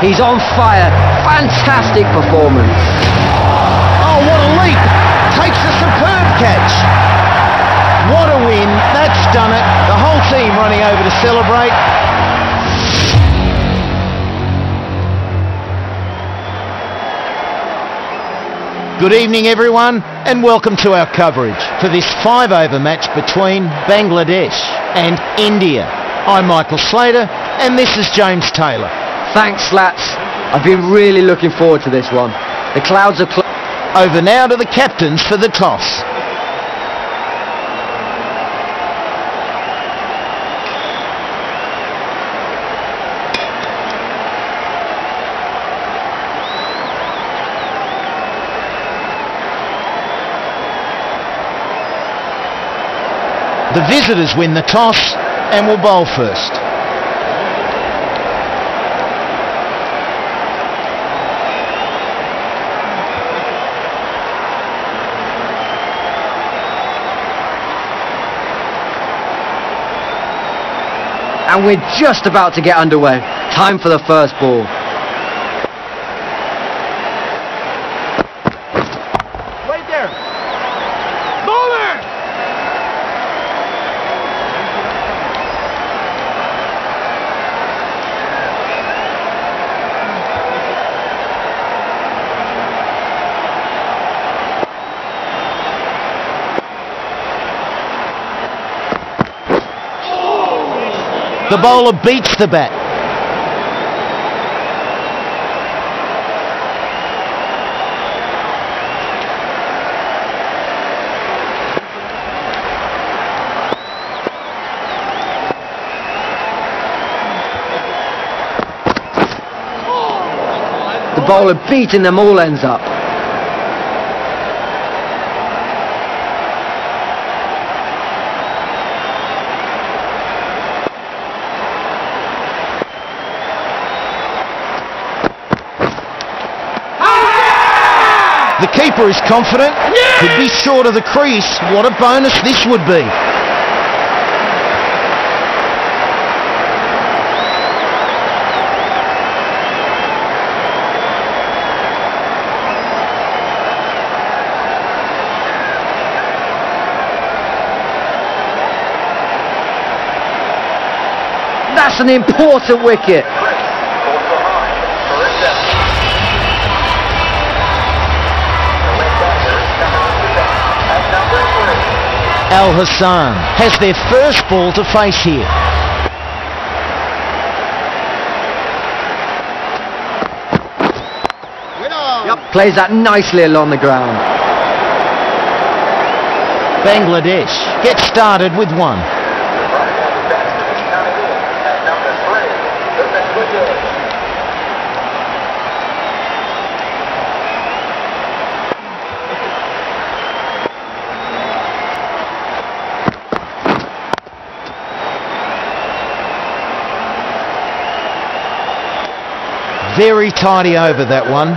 He's on fire. Fantastic performance. Oh, what a leap! Takes a superb catch. What a win. That's done it. The whole team running over to celebrate. Good evening everyone and welcome to our coverage for this five-over match between Bangladesh and India. I'm Michael Slater and this is James Taylor. Thanks, Slats. I've been really looking forward to this one. The clouds are... Over now to the captains for the toss. The visitors win the toss and will bowl first. And we're just about to get underway. Time for the first ball. Wait there. Bowler! The bowler beats the bat. The bowler beating them all ends up. The keeper is confident. Could be short of the crease. What a bonus this would be. That's an important wicket. Al Hasan has their first ball to face here. Plays that nicely along the ground. Bangladesh get started with one. Very tidy over that one.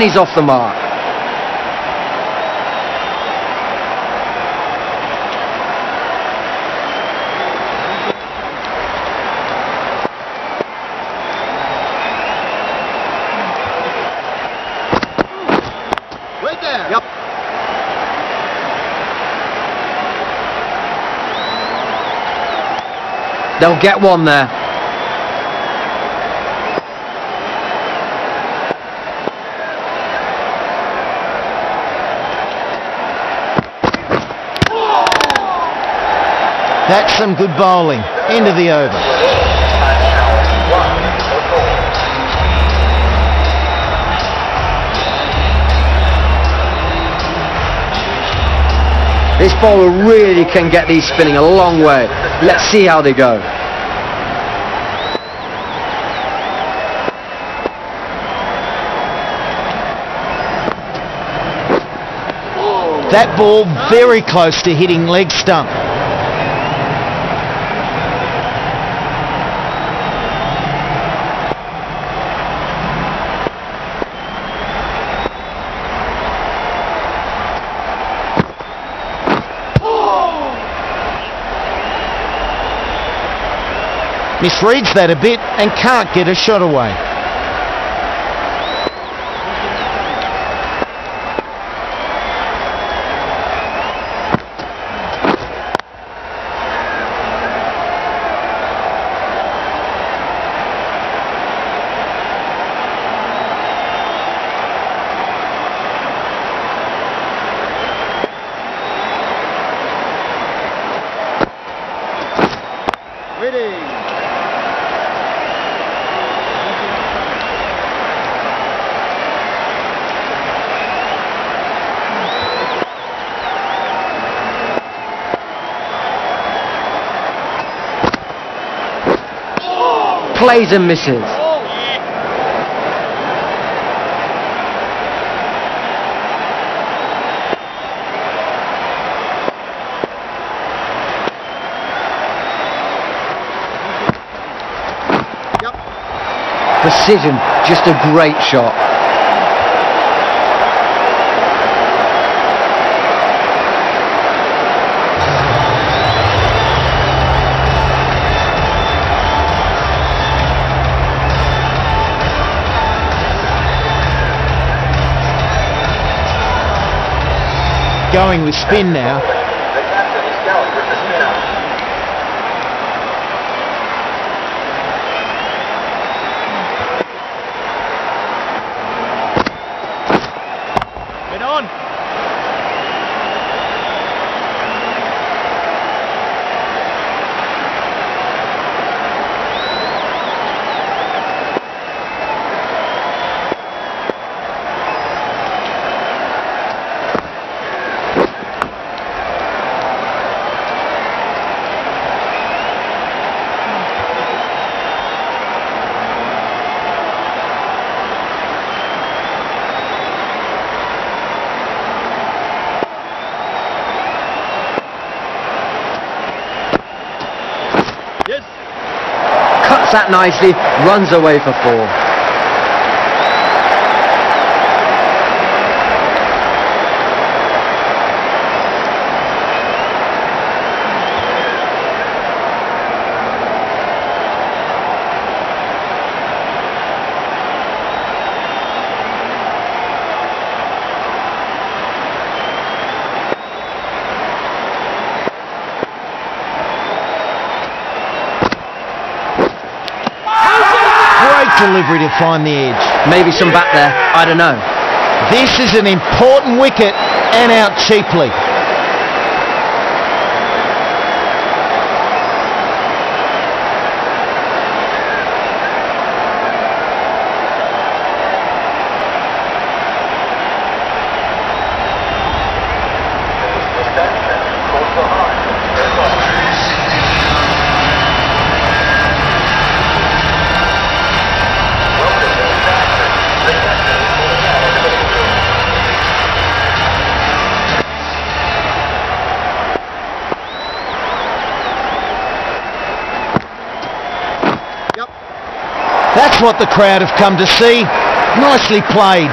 He's off the mark. Wait there. Yep. They'll get one there. That's some good bowling. End of the over. This bowler really can get these spinning a long way. Let's see how they go. That ball very close to hitting leg stump. Misreads that a bit and can't get a shot away. Ready. Plays and misses. Yep. Precision, just a great shot. Going with spin now. The captain is going with the spinner. Get on. Yes. Cuts that nicely, runs away for four. Great delivery to find the edge. Maybe some back there, I don't know. This is an important wicket and out cheaply. That's what the crowd have come to see. Nicely played.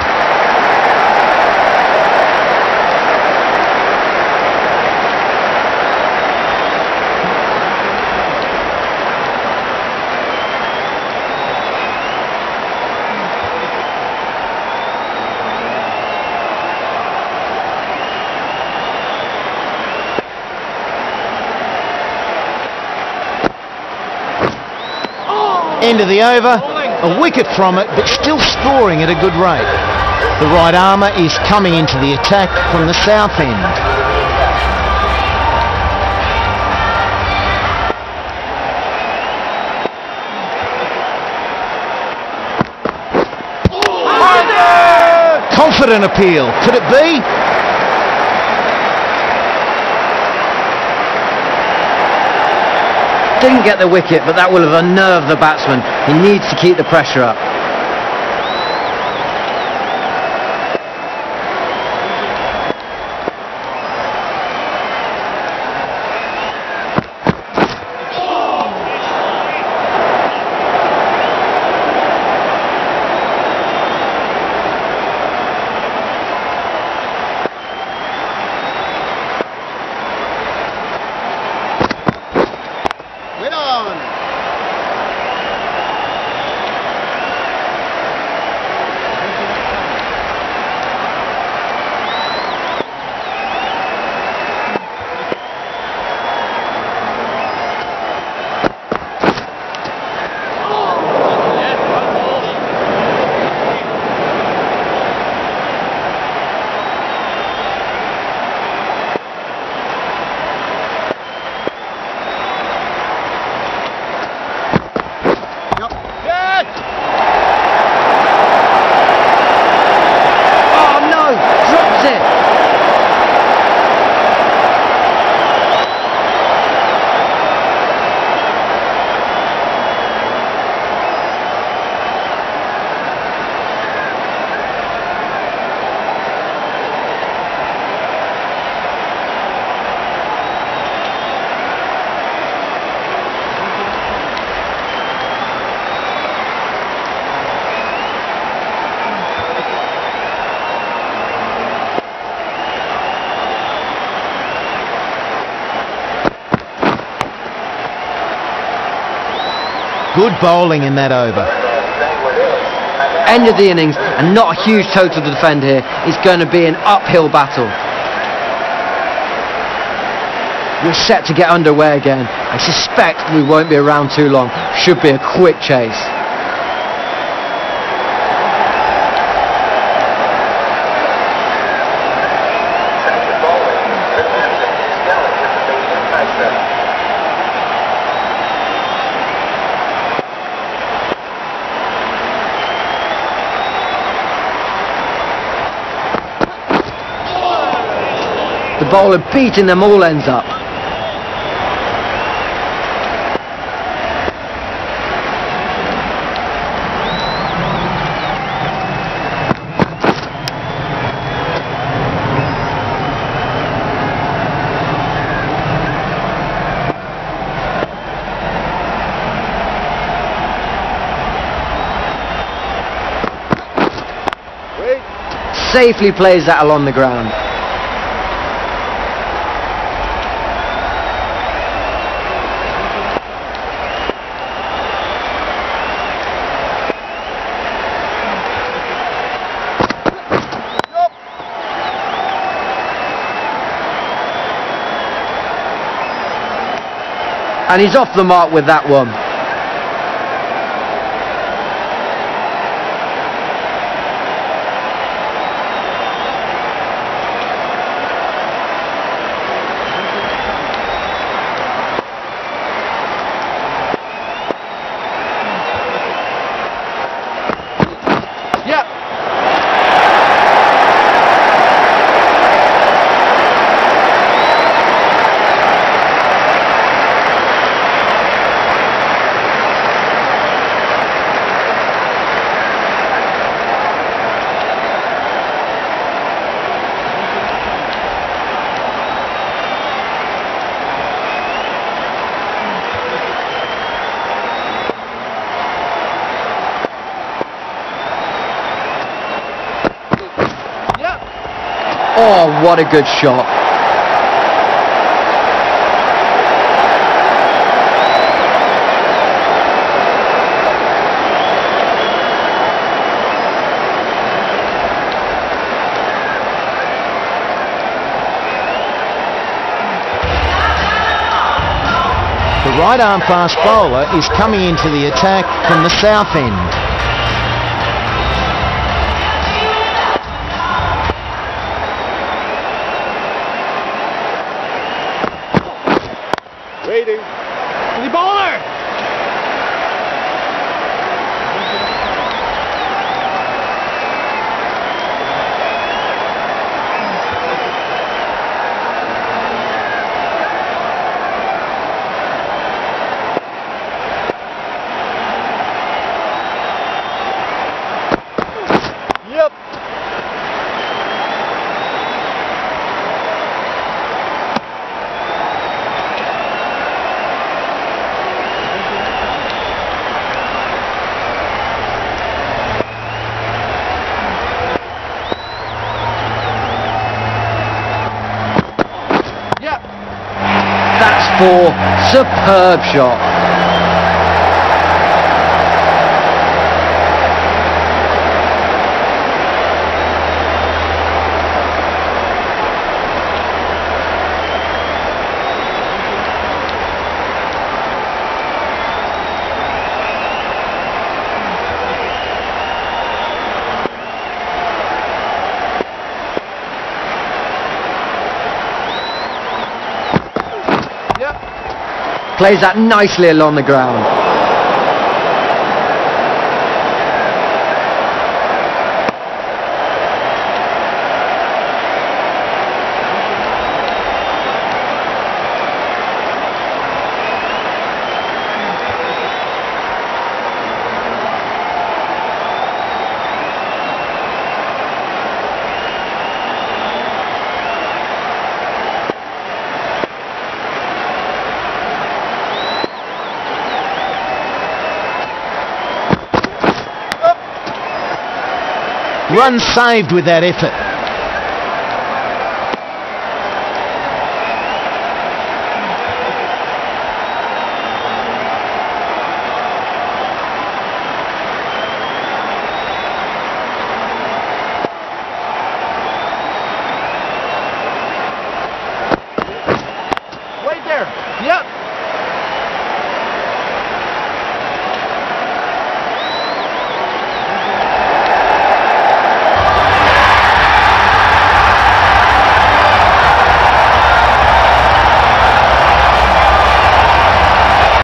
end of the over a wicket from it, but still scoring at a good rate. The right armer is coming into the attack from the south end. Confident appeal. Could it be? Didn't get the wicket, but that will have unnerved the batsman. He needs to keep the pressure up. Oh no! Drops it! Good bowling in that over. End of the innings and not a huge total to defend here. It's going to be an uphill battle. We're set to get underway again. I suspect we won't be around too long. Should be a quick chase. Second bowling. Richardson is yelling at the medium pacer. The bowler beating them all ends up. Safely plays that along the ground. And he's off the mark with that one. Yep. Oh, what a good shot. The right arm fast bowler is coming into the attack from the south end. Superb shot. Yep. Plays that nicely along the ground. Run saved with that effort.